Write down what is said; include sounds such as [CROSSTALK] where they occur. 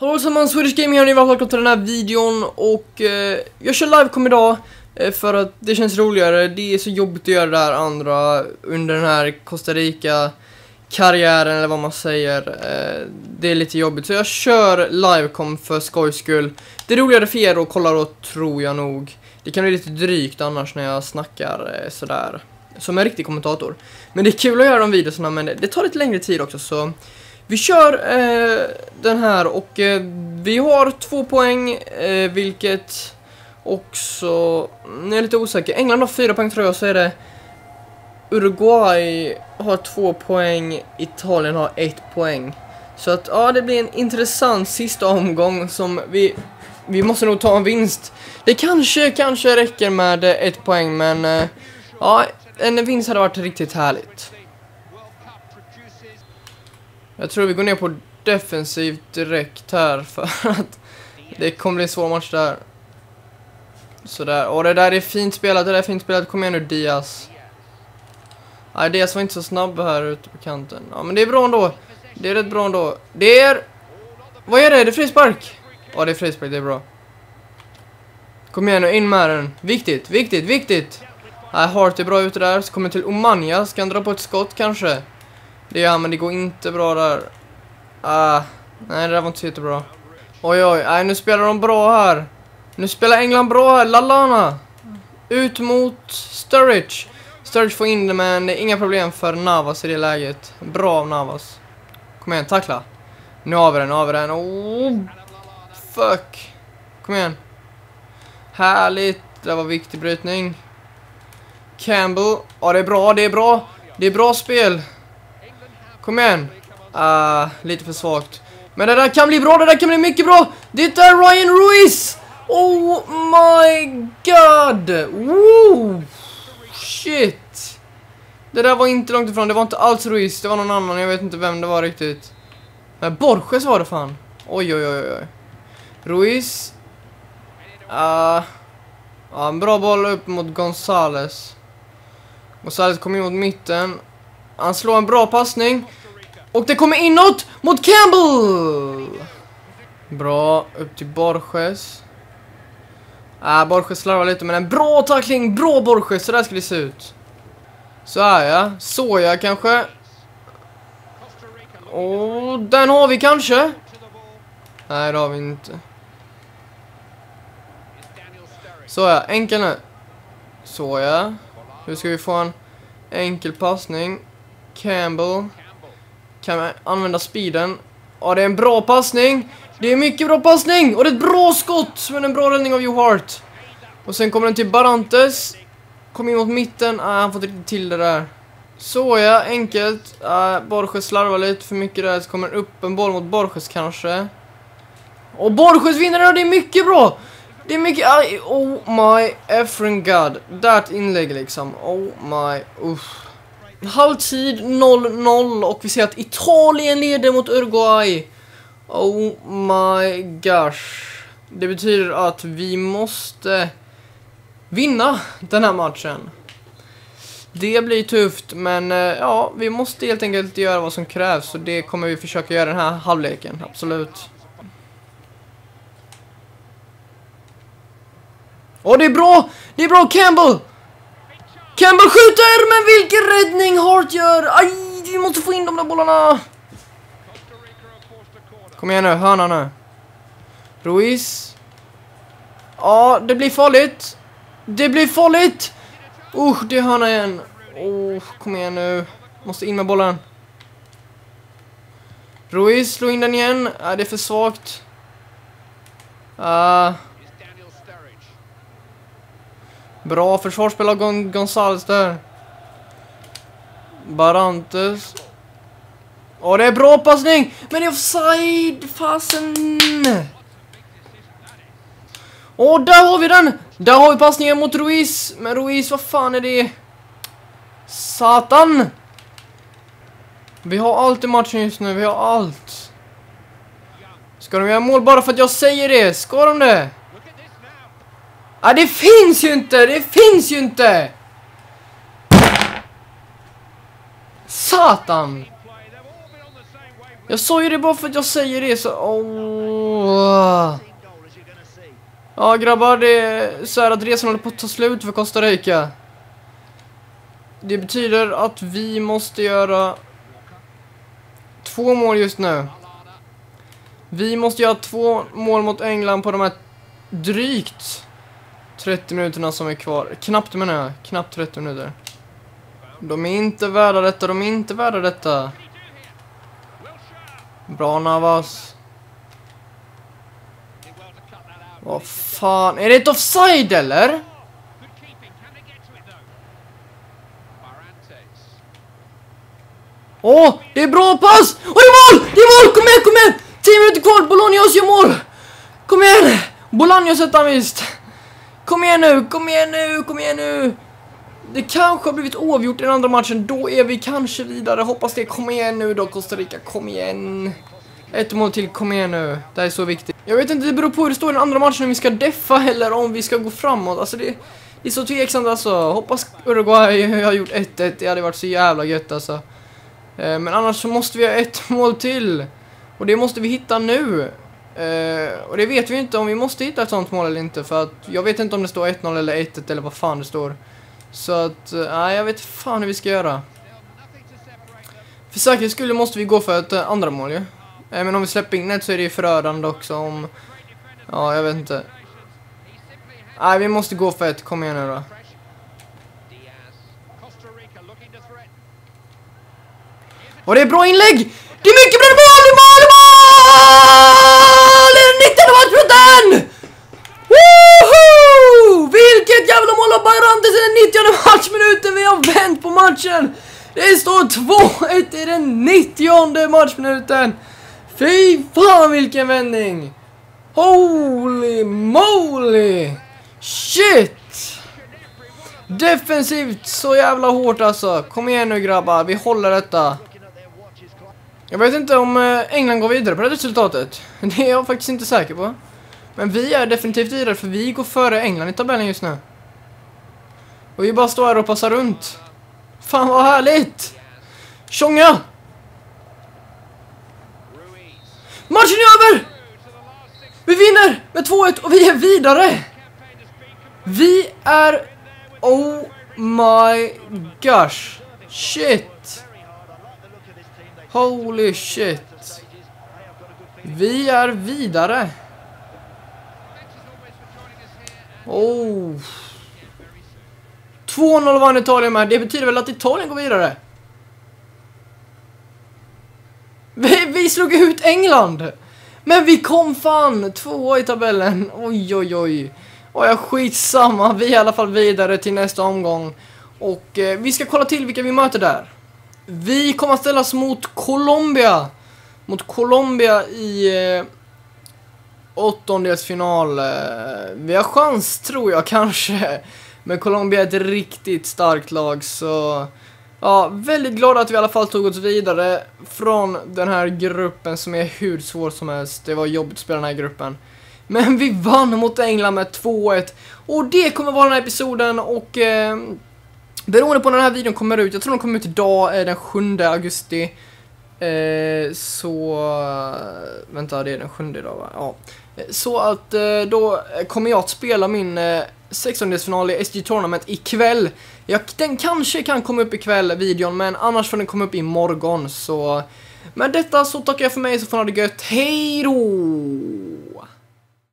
Hallå allesammans, Swedish Gaming här, ni var välkomna till den här videon och eh, jag kör livecom idag eh, för att det känns roligare, det är så jobbigt att göra det här andra under den här Costa Rica karriären eller vad man säger. Eh, det är lite jobbigt så jag kör livecom för skojs skull. Det är roligare för er att kolla då tror jag nog. Det kan bli lite drygt annars när jag snackar eh, sådär som en riktig kommentator. Men det är kul att göra de videorna men det, det tar lite längre tid också så vi kör eh, den här och eh, vi har två poäng, eh, vilket också, nu är jag lite osäker. England har fyra poäng tror jag, så är det Uruguay har två poäng, Italien har ett poäng. Så att ja, det blir en intressant sista omgång som vi, vi måste nog ta en vinst. Det kanske, kanske räcker med ett poäng, men eh, ja, en vinst hade varit riktigt härligt. Jag tror vi går ner på defensivt direkt här [LAUGHS] för att det kommer bli en svår match där. Sådär, och det där är fint spelat, det där är fint spelat. Kom igen nu Diaz. Nej, Diaz var inte så snabb här ute på kanten. Ja, men det är bra ändå. Det är rätt bra ändå. Det är... Vad är det? Är det frispark? Ja, det är frispark, det är bra. Kom igen nu, in med den. Viktigt, viktigt, viktigt. Nej, Hart är bra ute där. Så kommer till Omania. Ska han dra på ett skott kanske? Det gör han, men det går inte bra där. Ah, nej, det där var inte så jättebra. Oj, oj, nej, nu spelar de bra här. Nu spelar England bra här. Lallana. Ut mot Sturridge. Sturridge får in det, men det är inga problem för Navas i det läget. Bra av Navas. Kom igen, tackla. Nu har vi den, nu har vi den. Oh, fuck. Kom igen. Härligt. Det var viktig brytning. Campbell. Ja, det är bra, det är bra. Det är bra spel. Kom igen. Uh, lite för svagt. Men det där kan bli bra, det där kan bli mycket bra. Det är Ryan Ruiz. Oh my god. Woo. Shit. Det där var inte långt ifrån, det var inte alls Ruiz, det var någon annan, jag vet inte vem det var riktigt. Men Borges var det fan. Oj, oj, oj, oj. Ruiz. Uh, ja, en bra boll upp mot Gonzales. Gonzales kom in mot mitten. Han slår en bra passning. Och det kommer inåt mot Campbell! Bra, upp till Borges. Äh, Borges slarvar lite, men en bra tackling, bra Borges, så där ska det se ut. Så här ja, så jag kanske. Och den har vi kanske. Nej, det har vi inte. Såja, enkel nu. Såja. Nu ska vi få en enkel passning. Campbell. Kan använda speeden. Ja, det är en bra passning. Det är mycket bra passning. Och det är ett bra skott. Men en bra räddning av Johart Och sen kommer den till Barantes. Kom in mot mitten. Ah, han får inte till det där. Så ja, enkelt. Ah, Borges slarvar lite för mycket där. Så kommer upp en boll mot Borges kanske. Och Borges vinner det. det är mycket bra. Det är mycket... Aj, oh my effing god. That inlägg liksom. Oh my... Uff. Halvtid 0-0 och vi ser att Italien leder mot Uruguay. Oh my gosh. Det betyder att vi måste vinna den här matchen. Det blir tufft, men eh, ja, vi måste helt enkelt göra vad som krävs och det kommer vi försöka göra den här halvleken, absolut. Och det är bra! Det är bra Campbell! Campbell skjuter, men vilken räddning Hart gör! Aj, vi måste få in de där bollarna! Kom igen nu, hörna nu. Ruiz. Ja, det blir farligt. Det blir farligt! Usch, det är hörna igen. Oh, kom igen nu. Måste in med bollen. Ruiz, slå in den igen. Är det är för svagt. Uh, Bra försvarsspel av Gon Gonzales där. Barantes. Åh, det är bra passning! Men det är offside! Fasen! Åh, där har vi den! Där har vi passningen mot Ruiz. Men Ruiz, vad fan är det? Satan! Vi har allt i matchen just nu, vi har allt. Ska de göra mål bara för att jag säger det? Ska de det? Ja, det finns ju inte! Det finns ju inte! Satan! Jag sa ju det bara för att jag säger det så... Oh, Ja grabbar, det är så här att resan håller på att ta slut för Costa Rica. Det betyder att vi måste göra två mål just nu. Vi måste göra två mål mot England på de här drygt 30 minuterna som är kvar. Knappt menar jag, knappt 30 minuter. De är inte värda detta, de är inte värda detta. Bra Navas. Vad fan, är det ett offside eller? Åh, det är bra pass! Och det är mål! Det är mål! Kom igen, kom igen! 10 minuter kvar, Bolognios gör mål! Kom igen! Bologna sätter han visst. Kom igen nu, kom igen nu, kom igen nu! Det kanske har blivit oavgjort i den andra matchen, då är vi kanske vidare. Hoppas det. Kom igen nu då, Costa Rica, kom igen. Ett mål till, kom igen nu. Det här är så viktigt. Jag vet inte, det beror på hur det står i den andra matchen, om vi ska deffa eller om vi ska gå framåt. Alltså det, det är så tveksamt alltså. Hoppas Uruguay har gjort 1-1, det hade varit så jävla gött alltså. Eh, men annars så måste vi ha ett mål till. Och det måste vi hitta nu. Uh, och det vet vi inte om vi måste hitta ett sånt mål eller inte. För att jag vet inte om det står 1-0 eller 1-1 eller vad fan det står. Så att, nej nej jag vet fan hur vi ska göra. För säkerhets skull måste vi gå för ett uh, andra mål ju. Ja. Men om vi släpper in ett så är det ju förödande också om... Ja, jag vet inte. Nej, vi måste gå för ett. Kom igen nu då. Och det är bra inlägg! Det är mycket bra mål! Mål! Mål! Det är den Woho! Vilket jävla mål av Bayrantes i den 90 matchminuten! Vi har vänt på matchen! Det står 2-1 i den 90 matchminuten! Fy fan vilken vändning! Holy moly! Shit! Defensivt så jävla hårt alltså. Kom igen nu grabbar, vi håller detta. Jag vet inte om eh, England går vidare på det resultatet. [LAUGHS] Det är jag faktiskt inte säker på. Men vi är definitivt vidare för vi går före England i tabellen just nu. Och vi bara står här och passar runt. Fan vad härligt! Tjonga! Matchen är över! Vi vinner med 2-1 och vi är vidare! Vi är... Oh my gosh! Shit! Holy shit! Vi är vidare! Oh! 2-0 vann Italien med. Det betyder väl att Italien går vidare? Vi, vi slog ut England! Men vi kom fan två i tabellen. Oj, oj, oj. Och jag skitsamma. Vi är i alla fall vidare till nästa omgång. Och eh, vi ska kolla till vilka vi möter där. Vi kommer att ställas mot Colombia. Mot Colombia i eh, åttondelsfinal. Eh, vi har chans, tror jag [LAUGHS] kanske. Men Colombia är ett riktigt starkt lag, så... Ja, väldigt glad att vi i alla fall tog oss vidare från den här gruppen som är hur svår som helst. Det var jobbigt att spela den här gruppen. Men vi vann mot England med 2-1. Och det kommer vara den här episoden och... Eh, beroende på när den här videon kommer ut, jag tror den kommer ut idag, eh, den 7 augusti. Eh, så... Eh, vänta, det är den 7 idag va? Ja. Eh, så att eh, då kommer jag att spela min eh, 16-delsfinal i SG Tournament ikväll. Jag, den kanske kan komma upp ikväll, videon, men annars får den komma upp imorgon, så... Med detta så tackar jag för mig så får ni ha det gött. Hej då!